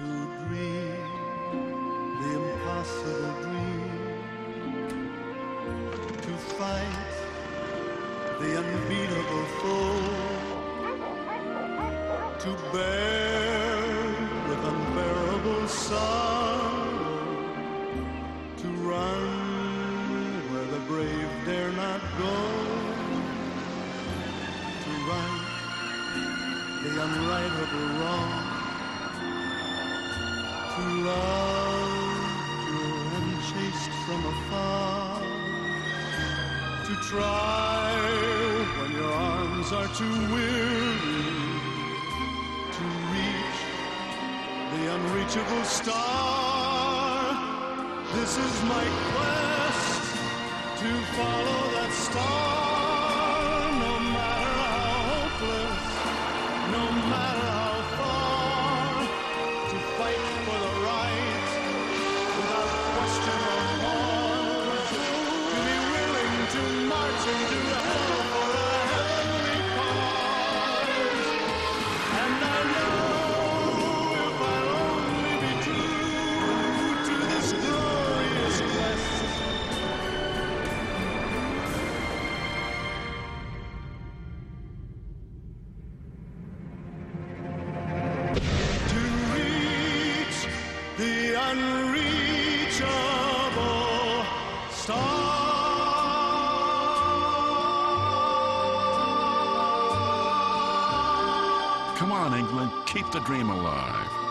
to dream the impossible dream, to fight the unbeatable foe, to bear with unbearable sorrow, to run where the brave dare not go, to right the unrightable wrong to love pure and chaste from afar. To try when your arms are too weary. To reach the unreachable star. This is my quest to follow that star, Come on, England, keep the dream alive.